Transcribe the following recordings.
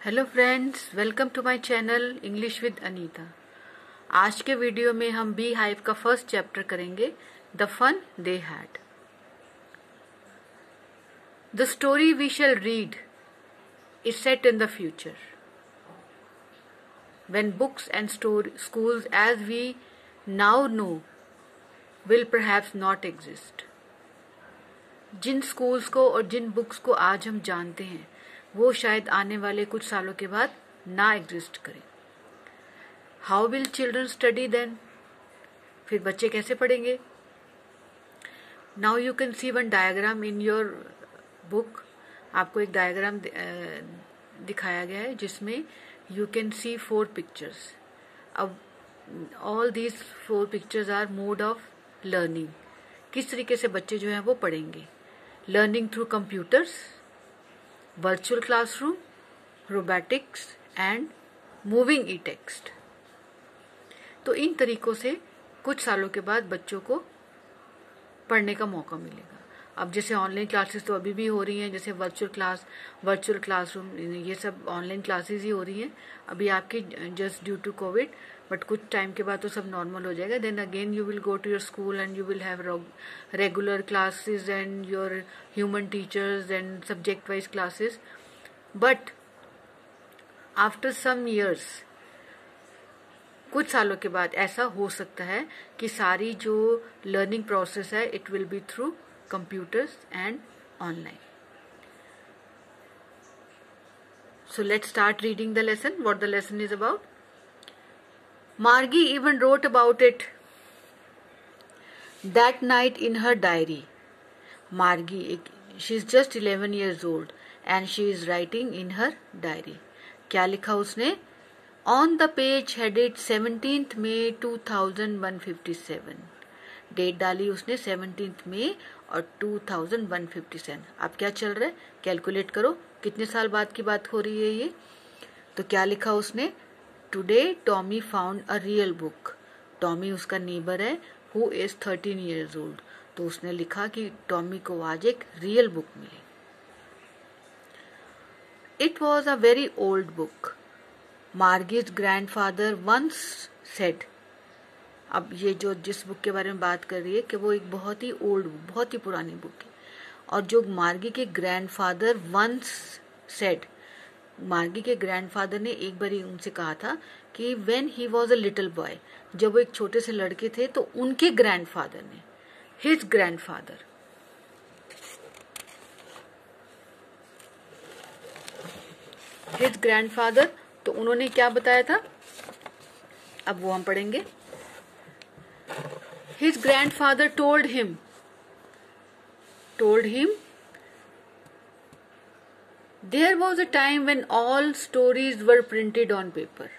Hello friends welcome to my channel English with Anita आज के video में हम बी हाइव का फ़र्स्ट चैप्टर करेंगे the fun they had the story we shall read is set in the future when books and schools as we now know will perhaps not exist. जिन schools को और जिन books को आज हम जानते हैं वो शायद आने वाले कुछ सालों के बाद ना एग्जिस्ट करें। How will children study then फिर बच्चे कैसे पढ़ेंगे? Now you can see one diagram in your book आपको एक डायग्राम दिखाया गया है जिसमें you can see four pictures अब all these four pictures are mode of learning किस तरीके से बच्चे जो हैं वो पढ़ेंगे? Learning through computers virtual classroom, robotics and moving e text तो इन तरीकों से कुछ सालों के बाद बच्चों को पढ़ने का मौका मिलेगा। अब जैसे ऑनलाइन क्लासेस तो अभी भी हो रही हैं जैसे वर्चुअल क्लास वर्चुअल क्लासरूम ये सब ऑनलाइन क्लासेस ही हो रही हैं। अभी आपकी just due to Covid but कुछ टाइम के बाद तो सब नॉर्मल हो जाएगा. Then again you will go to your school and you will have regular classes and your human teachers and subject wise classes but after some years कुछ सालों के बाद ऐसा हो सकता है कि सारी जो लर्निंग प्रोसेस है it will be through computers and online So let's start reading the lesson, what the lesson is about. Margie even wrote about it that night in her diary. Margie, she is just 11 years old and she is writing in her diary. क्या लिखा उसने? On the page headed seventeen May two thousand one fifty seven date डाली उसने seventeen May और two thousand one fifty seven अब क्या चल रहा है? कैलकुलेट करो कितने साल बाद की बात हो रही है ये? तो क्या लिखा उसने? Today Tommy found a real book Tommy उसका नेबर है who is thirteen years old तो उसने लिखा कि टॉमी को आज एक real book milli. It was a very old book Margie's grandfather once said अब ये जो जिस बुक के बारे में बात कर रही है कि वो एक बहुत ही ओल्ड बुक बहुत ही पुरानी बुक है। और जो मार्गी के ग्रैंडफादर वंस सेड मार्गी के ग्रैंडफादर ने एक बार उनसे कहा था कि when he was a little boy जब वो एक छोटे से लड़के थे तो उनके ग्रैंडफादर ने हिज ग्रैंडफादर हिज ग्रैंडफादर तो उन्होंने क्या बताया था? अब वो हम पढ़ेंगे। His grandfather told him told him there was a time when all stories were printed on paper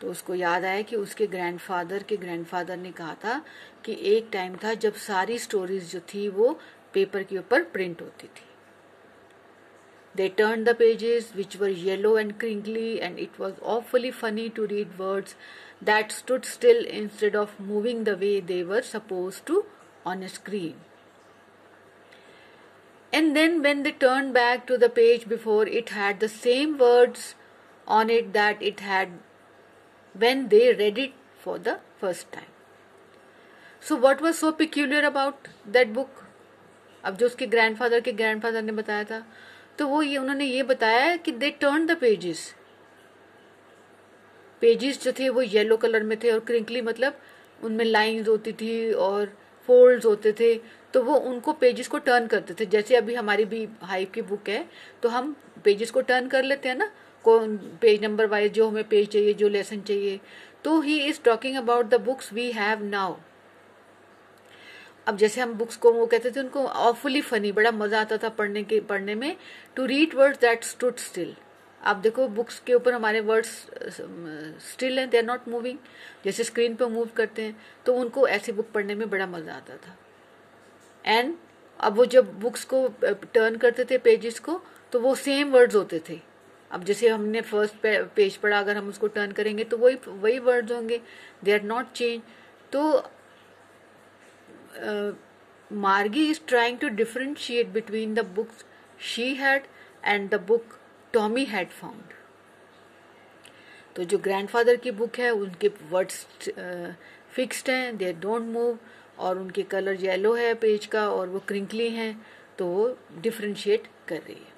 तो उसको याद आया कि उसके ग्रैंडफादर के ग्रैंडफादर ने कहा था कि एक टाइम था जब सारी स्टोरीज जो थी वो पेपर के ऊपर प्रिंट होती थी। They turn the pages which were yellow and crinkly and it was awfully funny to read words that stood still instead of moving the way they were supposed to on a screen And then when they turned back to the page before, it had the same words on it that it had when they read it for the first time. So what was so peculiar about that book? अब जो उसके grandfather के grandfather ने बताया था तो वो ये उन्होंने ये बताया कि they turn the pages pages जो थे वो येलो कलर में थे और क्रिंकली मतलब उनमें लाइंस होती थी और फोल्ड्स होते थे तो वो उनको पेजेस को टर्न करते थे। जैसे अभी हमारी भी हाइप की बुक है तो हम पेजेस को टर्न कर लेते हैं ना, कौन पेज नंबर वाइज जो हमें पेज चाहिए, जो लेसन चाहिए। तो he is talking about the books we have now अब जैसे हम बुक्स को, वो कहते थे उनको ऑफुली फनी बड़ा मज़ा आता था पढ़ने के, पढ़ने में to read word that stood still आप देखो बुक्स के ऊपर हमारे वर्ड्स स्टिल हैं दे आर नॉट मूविंग जैसे स्क्रीन पर मूव करते हैं तो उनको ऐसी बुक पढ़ने में बड़ा मज़ा आता था. एंड अब वो जब बुक्स को टर्न करते थे पेजेस को तो वो सेम वर्ड्स होते थे. अब जैसे हमने फ़र्स्ट पेज पढ़ा, अगर हम उसको टर्न करेंगे तो वही वही वर्ड्स होंगे. दे आर नॉट चेंज तो Margie is trying to differentiate between the books she had and the book Tommy had found तो जो ग्रैंडफादर की बुक है, उनके वर्ड्स फिक्स्ड हैं दे डोंट मूव और उनके कलर येलो है पेज का, और वो क्रिंकली हैं तो वो डिफ्रेंशिएट कर रही है।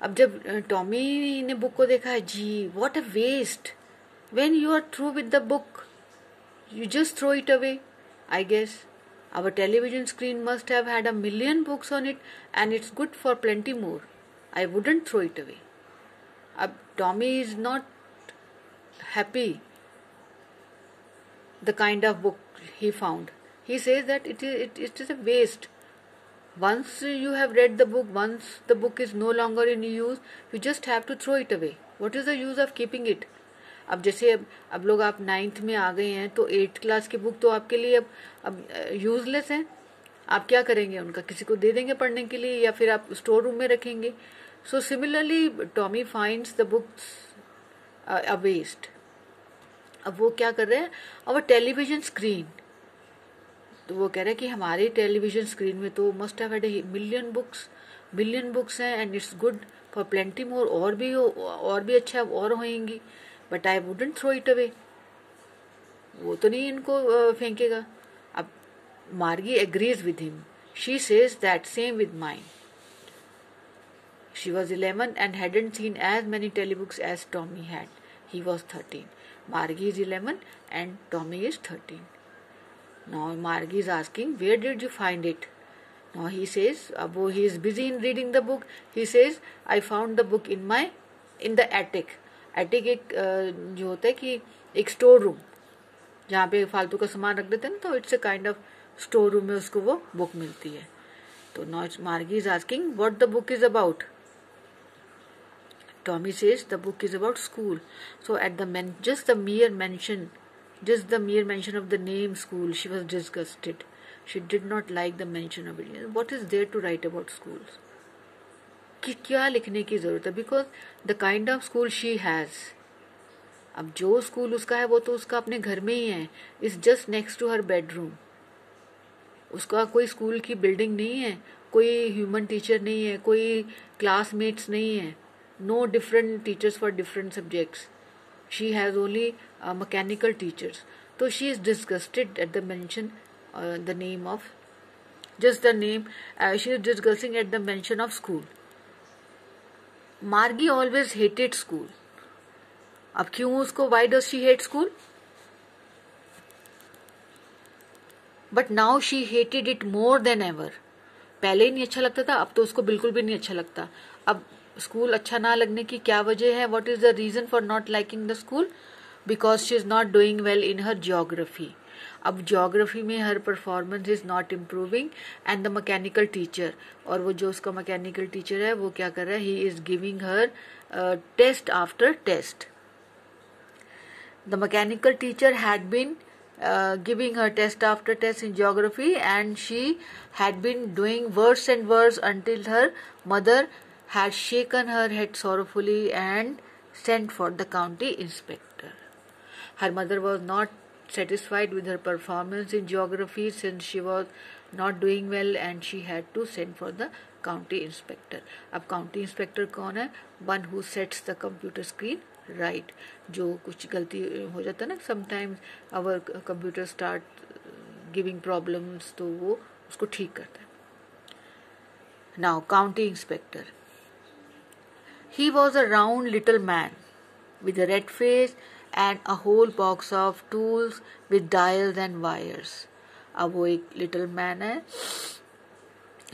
अब जब टॉमी ने बुक को देखा है जी what a waste when you are through with the book you just throw it away I guess Our television screen must have had a million books on it, and it's good for plenty more. I wouldn't throw it away. Uh, Tommy is not happy the kind of book he found. He says that it is, it, it is a waste. Once you have read the book, once the book is no longer in use, you just have to throw it away. What is the use of keeping it? अब जैसे अब अब लोग आप ninth में आ गए हैं तो एट्थ क्लास की बुक तो आपके लिए अब अब यूजलेस है आप क्या करेंगे? उनका किसी को दे देंगे पढ़ने के लिए या फिर आप स्टोर रूम में रखेंगे? So similarly Tommy finds the books a waste अब वो क्या कर रहे हैं? अवर टेलीविज़न स्क्रीन तो वो कह रहे हैं कि हमारे टेलीविज़न स्क्रीन में तो must have million books million books हैं and it's good for plenty more और भी हो, और भी अच्छा और होएँगी. But I wouldn't throw it away वो तो नहीं इनको फेंकेगा. अब Margie agrees with him she says that same with mine She was 11 and hadn't seen as many telebooks as Tommy had. He was 13. Margie is 11 and Tommy is 13. Now Margie is asking, Where did you find it? Now he says, Abo, he is busy in reading the book. He says, I found the book in my in the attic. Attic एक जो होता है कि एक store room जहाँ पे फालतू का सामान रख देते हैं ना तो it's a kind of store room में उसको वो बुक मिलती है। तो not Margie is asking what the book is about Tommy says the book is about school so at the just the mere mention just the mere mention of the name school she was disgusted she did not like the mention of it what is there to write about school कि क्या लिखने की ज़रूरत है? Because the kind of school she has अब जो school उसका है, वो तो उसका अपने घर में ही है. Is just next to her bedroom उसका कोई स्कूल की बिल्डिंग नहीं है, कोई ह्यूमन टीचर नहीं है, कोई क्लासमेट्स नहीं है। No different teachers for different subjects she has only mechanical teachers तो she is disgusted at the mention the name of just the name she is disgusting at the mention of school Margie always hated school अब क्यों उसको why does she hate school but now she hated it more than ever पहले ही नहीं अच्छा लगता था, अब तो उसको बिल्कुल भी नहीं अच्छा लगता। अब स्कूल अच्छा ना लगने की क्या वजह है? What is the reason for not liking the school because she is not doing well in her geography अब जियोग्राफी में her performance is not improving and the mechanical teacher और वो जो उसका मैकेनिकल टीचर है, वो क्या कर रहा है? He is giving her test after test the mechanical teacher had been uh, giving her test after test in geography and she had been doing worse and worse until her mother had shaken her head sorrowfully and sent for the county inspector. Her mother was not satisfied with her performance in geography since she was not doing well and she had to send for the county inspector. अब county inspector कौन है One who sets the computer screen right. जो कुछ गलती हो जाता है ना sometimes our computer start giving problems तो वो उसको ठीक करता है Now county inspector he was a round little man with a red face and a whole box of tools with dials and wires. अब वो एक लिटिल मैन है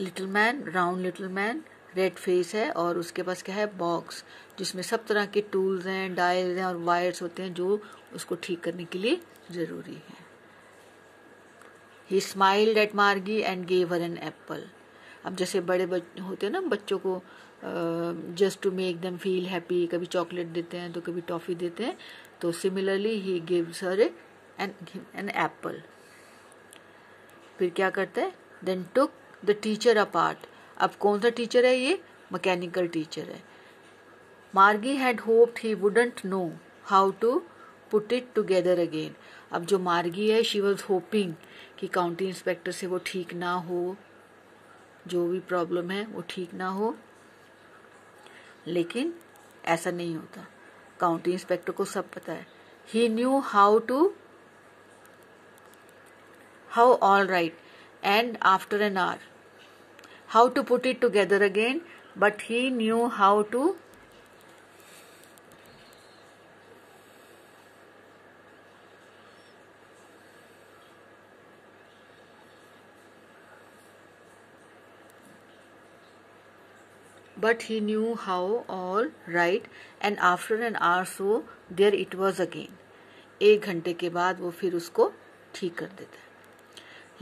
little man round little man red face है और उसके पास क्या है box जिसमें सब तरह के टूल्स हैं डायल्स हैं और वायर्स होते हैं जो उसको ठीक करने के लिए ज़रूरी है। He smiled at Margie and gave her an apple अब जैसे बड़े बच्चे होते हैं ना बच्चों को just to make them feel happy कभी चॉकलेट देते हैं तो कभी टॉफी देते हैं तो similarly he gives her an an apple फिर क्या करते हैं? Then took the teacher apart अब कौन सा टीचर है ये? मैकेनिकल टीचर है। Margie had hoped he wouldn't know how to put it together again अब जो मार्गी है शी वॉज़ होपिंग कि काउंटी इंस्पेक्टर से वो ठीक ना हो, जो भी प्रॉब्लम है, वो ठीक ना हो। लेकिन ऐसा नहीं होता। काउंटी इंस्पेक्टर को सब पता है। He knew how to how all right and after an hour how to put it together again but he knew how to but he knew how all right and after an hour so there it was again एक घंटे के बाद वो फिर उसको ठीक कर देता है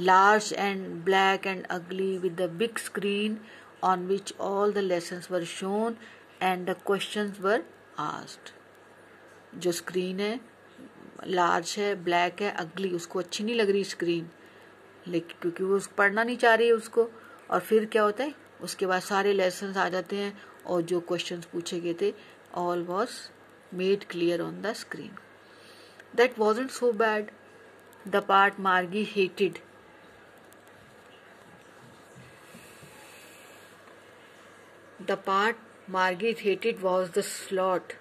large and black and ugly with the big screen on which all the lessons were shown and the questions were asked. जो स्क्रीन है लार्ज है ब्लैक है अगली उसको अच्छी नहीं लग रही स्क्रीन लेकिन क्योंकि वो उसको पढ़ना नहीं चाह रही है उसको। और फिर क्या होता है? उसके बाद सारे लेसन आ जाते हैं और जो क्वेश्चन पूछे गए थे all was made clear on the screen that wasn't so bad the part Margie hated The part Margit hated was the slot,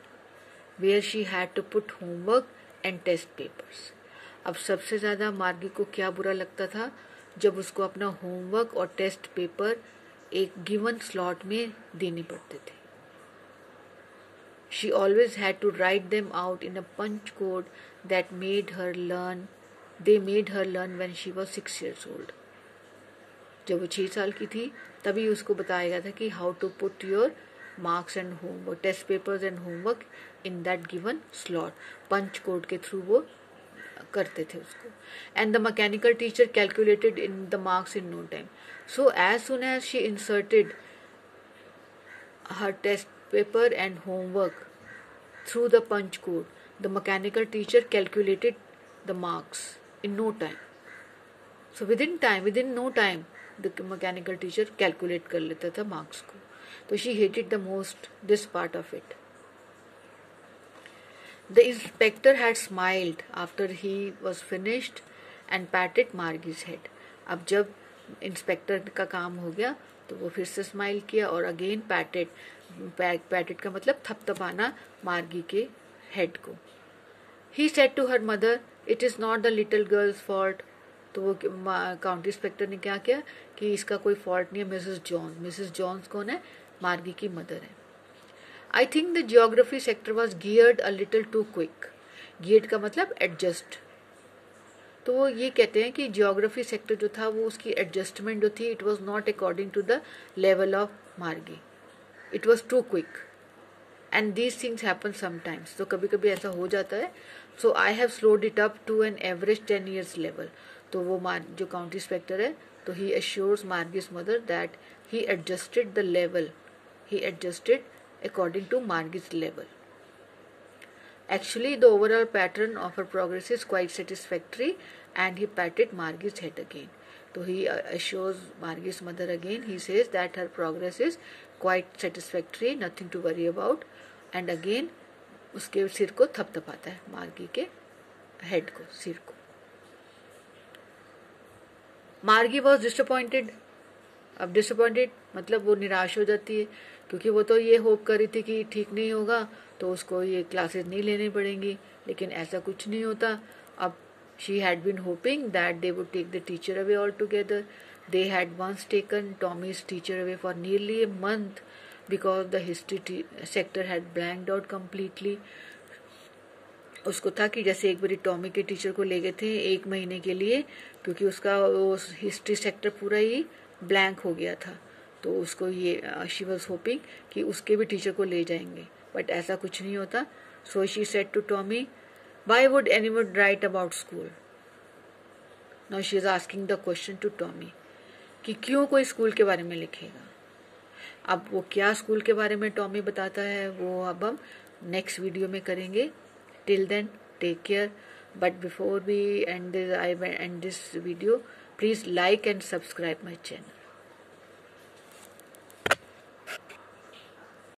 where she had to put homework and test papers. अब सबसे ज़्यादा मार्गी को क्या बुरा लगता था, जब उसको अपना होमवर्क और टेस्ट पेपर एक गिवन स्लॉट में देने पड़ते थे she always had to write them out in a punch code that made her learn they made her learn when she was six years old जब वो छह साल की थी, तभी उसको बताया गया था कि how to put your marks and homework test papers and homework in that given slot punch code के थ्रू वो करते थे उसको. And the mechanical teacher calculated in the marks in no time so as soon as she inserted her test paper and homework through the punch code the mechanical teacher calculated the marks in no time so within time within no time mechanical teacher calculate कर लेता था marks को। तो she hated the most this part of it the inspector had smiled after he was finished and patted Margie's head अब जब inspector का काम हो गया तो वो फिर से स्माइल किया और अगेन पैटेड पैटेड का मतलब थपथपाना मार्गी के हेड को। He said to her mother it is not the little girl's fault तो वो काउंटी इंस्पेक्टर ने क्या किया कि इसका कोई फॉल्ट नहीं है मिसेस जॉन मिसेस जॉन्स कौन है? मार्गी की मदर है। I think the geography sector was geared a little too quick geared का मतलब एडजस्ट तो वो ये कहते हैं कि जियोग्राफी सेक्टर जो था, वो उसकी एडजस्टमेंट जो थी it was not according to the level of Margie it was too quick and these things happen sometimes तो कभी कभी ऐसा हो जाता है। So I have slowed it up to an average ten years level तो वो मार जो काउंटी इंस्पेक्टर है तो he assures Margie's mother that he adjusted the level he adjusted according to Margie's level actually the overall pattern of her progress is quite satisfactory and he patted Margie's head again तो he assures Margie's mother again he says that her progress is quite satisfactory nothing to worry about and again उसके सिर को थपथपाता है मार्गी के head को, सिर को। मार्गी वॉज़ डिसअपॉइंटेड अब डिसअपॉइंटेड मतलब वो निराश हो जाती है, क्योंकि वो तो ये होप कर रही थी कि ठीक नहीं होगा तो उसको ये क्लासेस नहीं लेनी पड़ेंगी, लेकिन ऐसा कुछ नहीं होता। अब she had been hoping that they would take the teacher away all together they had once taken Tommy's teacher away for nearly a month because the history sector had blanked out completely उसको था कि जैसे एक बारी Tommy के teacher को ले गए थे एक महीने के लिए, क्योंकि उसका वो हिस्ट्री सेक्टर पूरा ही ब्लैंक हो गया था। तो उसको ये शी वॉज़ होपिंग कि उसके भी टीचर को ले जाएँगे। बट ऐसा कुछ नहीं होता। So she said to Tommy why would any would write about school now she is asking the question to Tommy कि क्यों कोई स्कूल के बारे में लिखेगा? अब वो क्या स्कूल के बारे में टॉमी बताता है, वो अब हम नेक्स्ट वीडियो में करेंगे। till then take care. But before we end this, I end this video please like and subscribe my channel.